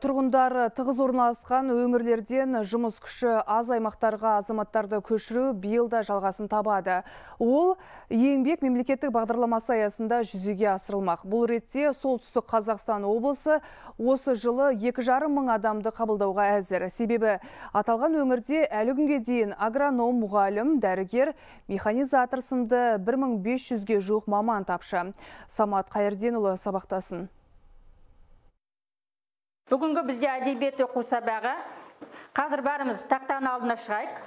Тұрғындар тығыз орналасқан өңірлерден жұмыс күші аз аймақтарға азаматтарды көшіру биыл да жалғасын табады. Ол еңбек мемлекеттік бағдарламасы аясында жүзеге асырылмақ. Бұл ретте солтүстік Қазақстан облысы осы жылы екі жарым мың адамды қабылдауға әзір. Себебі аталған өңірде әлі күнге дейін агроном, мұғалім, дәрігер, механизатор сынды 1500-ге жуық маман тапшы. Самат Қайырденұлы сабақтасын бүгінгі бізде әдебиет оқу сабағы қазір бәріміз тақтаның алдына шығайық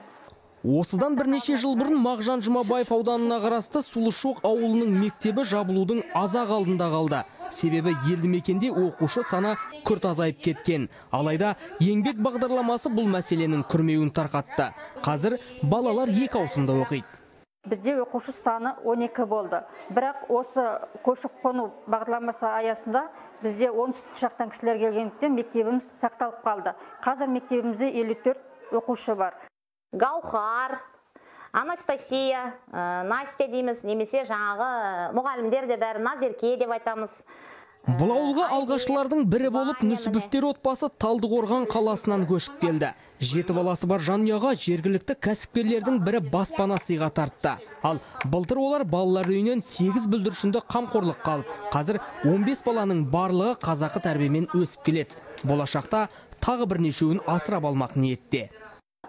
Осыдан бірнеше жыл бұрын Мағжан Жұмабаев ауданына қарасты Сулышоқ ауылының мектебі жабылудың азақ алдында қалды. Себебі елді мекенде оқушы саны күрт азайып кеткен. Алайда еңбек бағдарламасы бұл мәселенің күрмеуін тарқатты. Қазір балалар екі ауысымда оқиды бізде оқушы саны 12 болды. Бірақ осы көшіп қону бағдарламасы аясында бізде оңтүстік жақтан кісілер келгендіктен мектебіміз сақталып қалды. Қазір мектебімізде 54 оқушы бар. Гаухар анастасия ә, настя дейміз. Немесе жаңағы мұғалімдер де бәрі назерке деп айтамыз. Бұл ауылға алғашылардың бірі болып Нүсіповтер отбасы Талдықорған қаласынан көшіп келді. Жеті баласы бар жанұяға жергілікті кәсіпкерлердің бірі баспана сыйға тартты. Ал былтыр олар балалар үйінен 8 бүлдіршінді қамқорлық қалып, қазір 15 баланың барлығы қазақы тәрбиемен өсіп келеді. Болашақта тағы бірнешеуін асырап алмақ ниетте.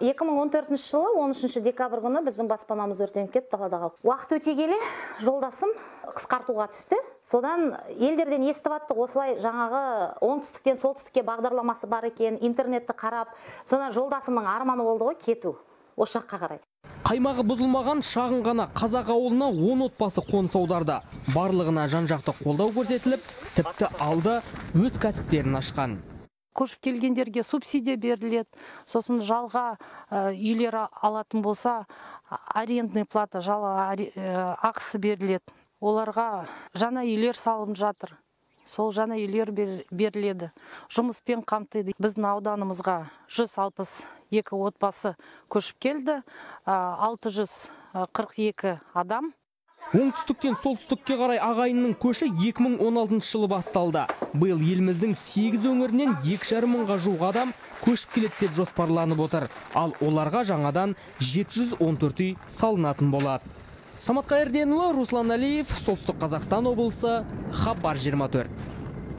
2014 жылы 13 декабрь күні біздің баспанамыз өртеніп кетті далада қалды уақыт өте келе жолдасым қысқартуға түсті. Содан елдерден естіп аттық осылай жаңағы оңтүстіктен солтүстікке бағдарламасы бар екен интернетті қарап содан жолдасымның арманы болды ғой кету. Осы жаққа қарай. Қаймағы бұзылмаған шағын ғана қазақ ауылына он отбасы қоныс аударды. Барлығына жан жақты қолдау көрсетіліп тіпті алды өз кәсіптерін ашқан. Көшіп келгендерге субсидия беріледі. Сосын жалға үйлер алатын болса арендный плата жалға ақысы беріледі. Оларға жаңа үйлер салынып жатыр. Сол жаңа үйлер беріледі. Жұмыспен қамтиды. Біздің ауданымызға 162 отбасы көшіп келді. 642 адам. Оңтүстіктен солтүстікке қарай ағайынның көші 2016 жылы басталды. Биыл еліміздің 8 өңірінен 2,5 мыңға жуық адам көшіп келеді деп жоспарланып отыр. Ал оларға жаңадан 714 үй салынатын болады. Самат Қайырденұлы, Руслан Алиев, Солтүстік Қазақстан облысы, Хабар 24.